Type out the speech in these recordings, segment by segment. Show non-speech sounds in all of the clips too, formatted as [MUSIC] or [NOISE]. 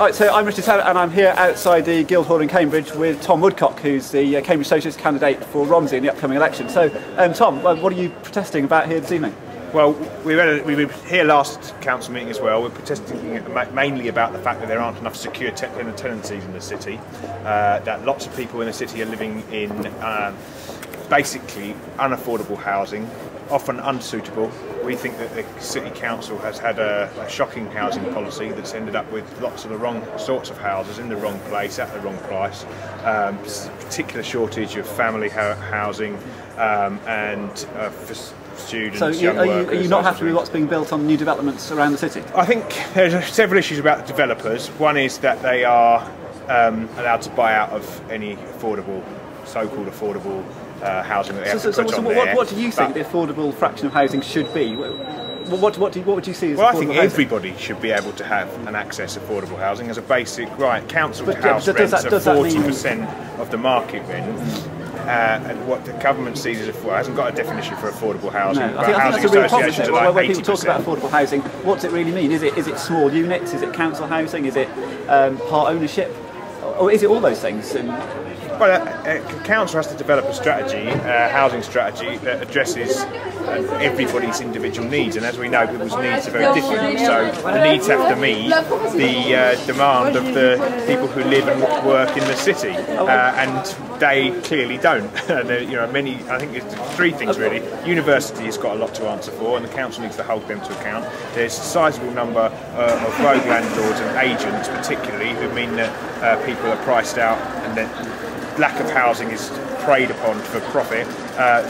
Right, so I'm Richard Taylor and I'm here outside the Guildhall in Cambridge with Tom Woodcock, who's the uh, Cambridge Socialist candidate for Romsey in the upcoming election. So, um, Tom, what are you protesting about here this evening? Well, we were, we were here last council meeting as well. We're protesting mainly about the fact that there aren't enough secure te tenancies in the city, uh, that lots of people in the city are living in uh, basically unaffordable housing, often unsuitable. We think that the City Council has had a, a, shocking housing policy that's ended up with lots of the wrong sorts of houses in the wrong place at the wrong price, um, particular shortage of family housing um, and uh, for students, so you, are, you, are you not happy with what's being built on new developments around the city? I think there's several issues about the developers. One is that they are um, allowed to buy out of any affordable, so-called affordable uh, housing that they have so, to so, so what, what do you think but, the affordable fraction of housing should be? What, what, do, what would you see as Well, I think housing? everybody should be able to have an access affordable housing as a basic right. Council but, house yeah, rents that, are 40% mean... of the market rent. Uh, and what the government sees as well, hasn't got a definition for affordable housing. No, I think, I think that's a real problem. Like when people talk about affordable housing, what does it really mean? Is it is it small units? Is it council housing? Is it um, part ownership? Or is it all those things? And well, uh, uh, council has to develop a strategy, a uh, housing strategy that addresses uh, everybody's individual needs, and as we know, people's needs are very different. So the needs have to meet the uh, demand of the people who live and work in the city, uh, and they clearly don't. [LAUGHS] you know, many. I think it's three things really. University has got a lot to answer for, and the council needs to hold them to account. There's a sizable number of rogue landlords and agents, particularly, who mean that people are priced out and then lack of housing is preyed upon for profit. Uh,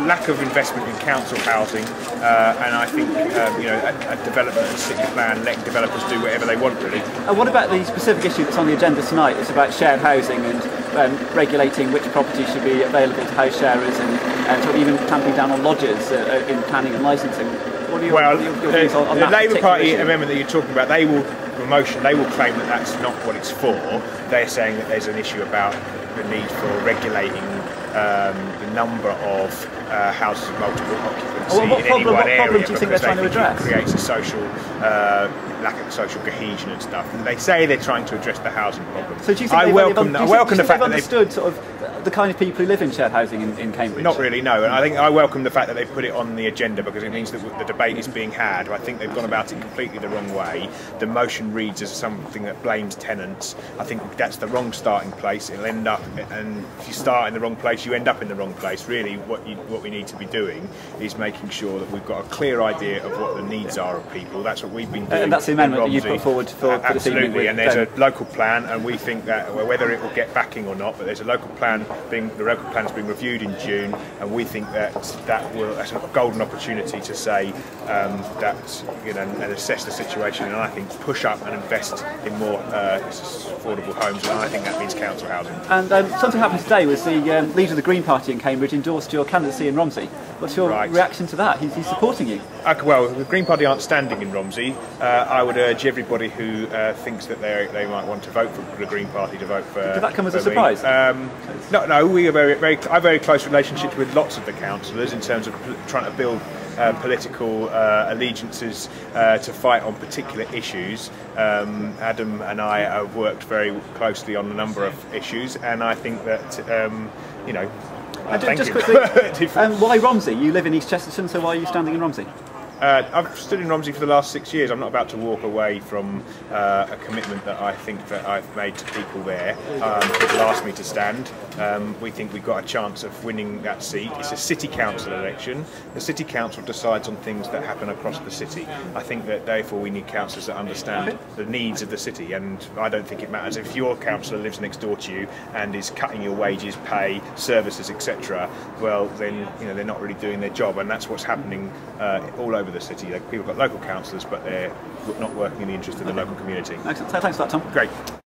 lack of investment in council housing, uh, and I think um, you know a, a, development and city plan letting developers do whatever they want really. And what about the specific issue that's on the agenda tonight? It's about shared housing and um, regulating which property should be available to house sharers and, and sort of even clamping down on lodgers uh, in planning and licensing. What are your, well, your, your on the Labour Party issue? amendment that you're talking about, they will promotion, they will claim that that's not what it's for. They're saying that there's an issue about the need for regulating um, the number of uh, houses of multiple occupancy well, in problem, any one area do you think they're trying to address? it creates a social uh, lack of social cohesion and stuff. And they say they're trying to address the housing problem. So do you think I welcome, I welcome the fact that they've understood sort of the kind of people who live in shared housing in, in Cambridge? Not really, no. And I think I welcome the fact that they've put it on the agenda because it means that the debate is being had. I think they've gone about it completely the wrong way. The motion reads as something that blames tenants. I think that's the wrong starting place. It'll end up, and if you start in the wrong place, you end up in the wrong place. Really, what you, what we need to be doing is making sure that we've got a clear idea of what the needs are of people. That's what we've been doing. And that's the amendment that you put forward for, for Absolutely, and there's a local plan, and we think that whether it will get backing or not, but there's a local plan being the local plan's being reviewed in June, and we think that that will that's a golden opportunity to say um, that you know and assess the situation, and I think push up and invest in more uh, affordable homes, and I think that means council housing. And um, something happened today was the um, leader of the Green Party in Cambridge endorsed your candidacy in Romsey. What's your right. reaction to that? He's, he's supporting you. Uh, well, the Green Party aren't standing in Romsey. Uh, I would urge everybody who uh, thinks that they they might want to vote for the Green Party to vote for. Did that come as a surprise? Um, no, no. We are very, very, I have very close relationships with lots of the councillors in terms of trying to build uh, political uh, allegiances uh, to fight on particular issues. Um, Adam and I have worked very closely on a number of issues, and I think that um, you know. Just quickly, [LAUGHS] um, why Romsey? You live in East Chesterton, so why are you standing in Romsey? Uh, I've stood in Romsey for the last six years. I'm not about to walk away from uh, a commitment that I think that I've made to people there. Um, people asked me to stand. Um, we think we've got a chance of winning that seat. It's a city council election. The city council decides on things that happen across the city. I think that therefore we need councillors that understand the needs of the city, and I don't think it matters if your councillor lives next door to you and is cutting your wages, pay, services, etc. Well, then you know they're not really doing their job, and that's what's happening uh, all over the city. People have got local councillors, but they're not working in the interest of the local community. Excellent. Thanks for that, Tom. Great.